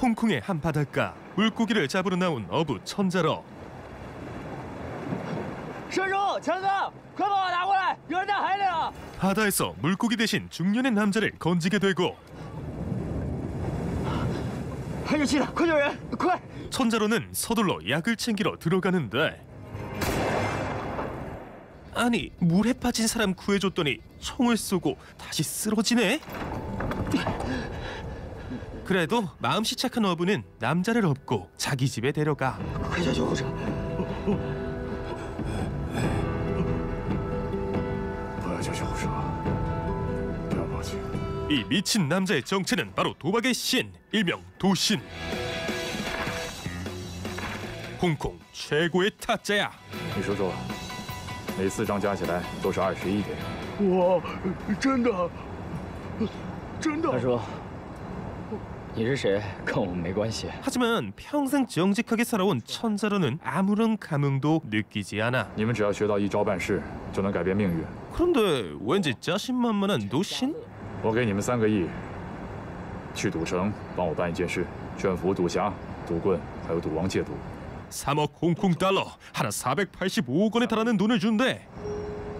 홍콩의 한 바닷가 물고기를 잡으러 나온 어부 천자로 伸手，强哥，快把我拿过来，有人在海里了！ 바다에서 물고기 대신 중년의 남자를 건지게 되고 还有气的，快救人，快！ 천자로는 서둘러 약을 챙기러 들어가는데 아니 물에 빠진 사람 구해줬더니 총을 쏘고 다시 쓰러지네 그래도 마음씨 착한 어부는 남자를 업고 자기 집에 데려가 快叫救护车！不要叫救护车，不要报警。 이 미친 남자의 정체는 바로 도박의 신 일명 도신 홍콩 최고의 타짜야 你说说，每四张加起来都是二十一点，我真的，真的他说：“ 하지만 평생 정직하게 살아온 천자로는 아무런 감흥도 느끼지 않아. 그런데 왠지 자신만만한 노신? 삼억 홍콩 달러, 하나 485억 원에 달하는 돈을 준대.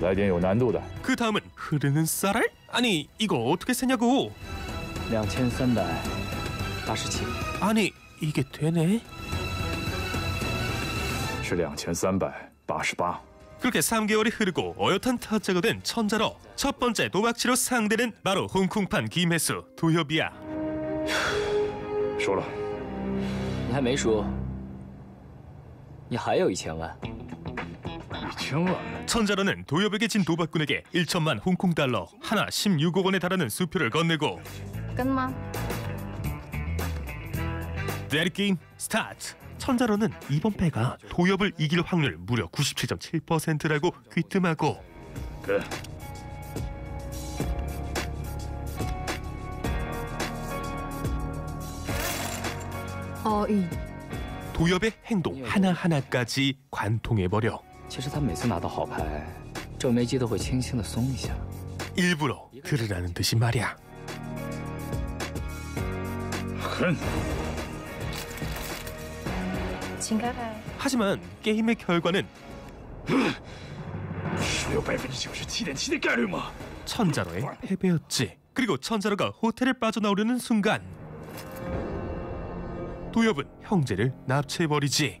来点有难度的。 그 다음은 흐르는 쌀알? 아니 이거 어떻게 세냐고 两千三百八十七。 아니 이게 되네? 是两千三百八十八。 그렇게 3개월이 흐르고 어엿한 타짜가 된 천자로 첫 번째 도박치료 상대는 바로 홍콩판 김혜수 도협이야 输了，你还没输，你还有一千万。 경원. 천자라는 도엽에게 진 도박꾼에게 1천만 홍콩 달러, 하나 16억 원에 달하는 수표를 건네고 끝만. 데리 게임 스타트. 천자로는 이번 패가 도엽을 이길 확률 무려 97.7%라고 귀뜸하고 그 어이 도엽의 행동 하나하나까지 관통해버려 其实他每次拿到好牌，皱眉肌都会轻轻的松一下。 일부러 들으라는 듯이 말이야 狠！请开开。 하지만 게임의 결과는 是有百分之九十七点七的概率吗？ 천자로의 패배였지. 그리고 천자로가 호텔을 빠져나오려는 순간 도엽은 형제를 납치해버리지.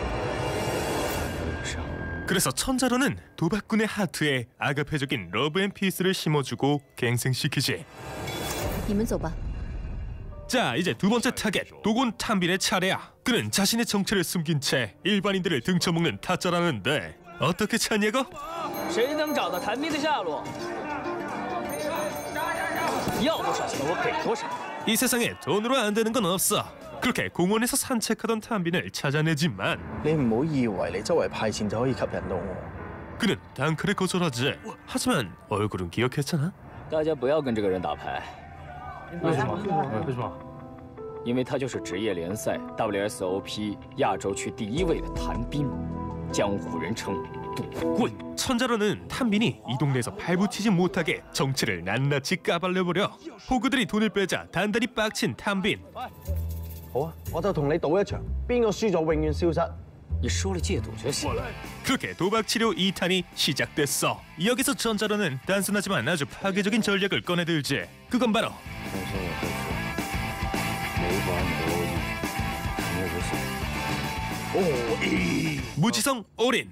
그래서 천자로는 도박꾼의 하트에 아가페적인 love and peace를 심어주고 갱생시키지. 자, 이제 두 번째 타겟 도곤 탐빈의 차례야. 그는 자신의 정체를 숨긴 채 일반인들을 등쳐먹는 타짜라는데 어떻게 찾냐고? 이 세상에 돈으로 안 되는 건 없어. 그렇게 공원에서 산책하던 탄빈을 찾아내지만 그는 단크를 거절하지 하지만 얼굴은 기억했잖아 천자로는 탄빈이 이 동네에서 발붙이지 못하게 정치를 낱낱이 까발려버려 호구들이 돈을 빼자 단단히 빡친 탄빈 好啊，我就同你賭一場，邊個輸咗永遠消失。你说了戒赌就行。 그렇게 도박 치료 2탄이 시작됐어 여기서 천자로는 단순하지만 아주 파괴적인 전략을 꺼내들지 그건 바로 但是我会说，没把你的欧亿，你也无所谓。 무지성 올인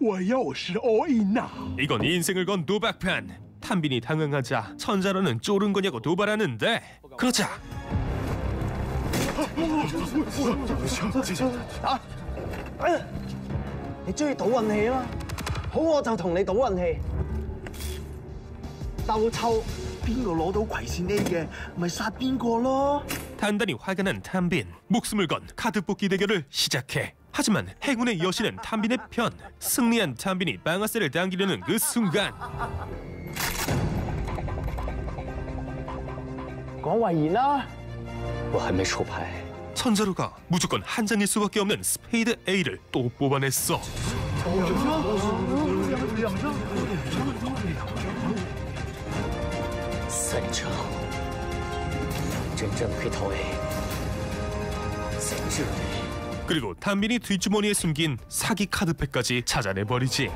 我要是 all in 呐、 이건 인생을 건 도박판 탄빈이 당황하자 천자로는 쫄은 거냐고 도발하는데 그러자 你中意賭運氣啊嘛？好，我就同你賭運氣。鬥抽，邊個攞到葵扇 A 嘅，咪殺邊個咯。 단단히 화가 난 탄빈 목숨을 건 카드 뽑기 대결을 시작해 하지만 행운의 여신은 탄빈의 편 승리한 탄빈이 방아쇠를 당기려는 그 순간 講遺言啦，我还没抽牌， 천자루가 무조건 한 장일 수밖에 없는 스페이드 A를 또 뽑아냈어. 그리고 단빈이 뒷주머니에 숨긴 사기 카드팩까지 찾아내버리지.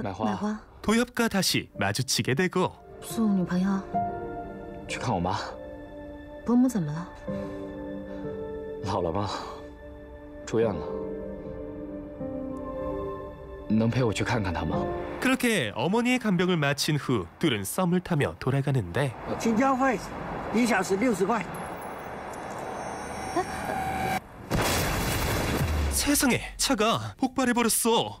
买花买花 도엽과 다시 마주치게 되고 送女朋友。去看我妈，伯母怎么了？老了吗？住院了。能陪我去看看她吗？ 그렇게 어머니의 간병을 마친 후 둘은 썸을 타며 돌아가는데 请交费，一小时六十块。 세상에 차가 폭발해버렸어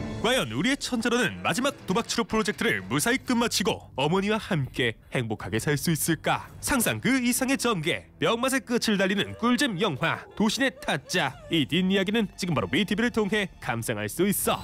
과연 우리의 천자라는 마지막 도박 치료 프로젝트를 무사히 끝마치고 어머니와 함께 행복하게 살 수 있을까? 상상 그 이상의 전개, 명맛의 끝을 달리는 꿀잼 영화 도신의 타짜 이 뒷이야기는 지금 바로 BTV를 통해 감상할 수 있어.